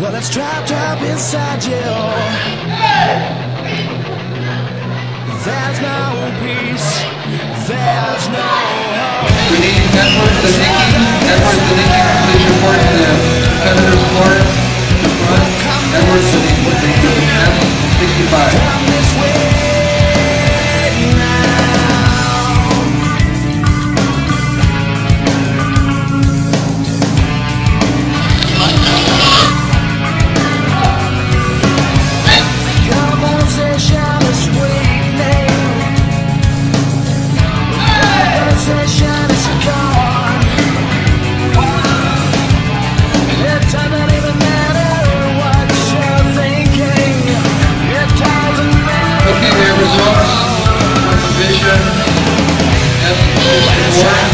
Well, it's trapped up inside you. There's no peace. There's no hope. We need network the Nikki, network the Nikki, please the the Nikki, 65. Yeah.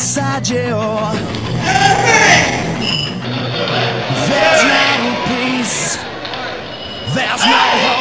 inside you. There's no peace. There's no hope.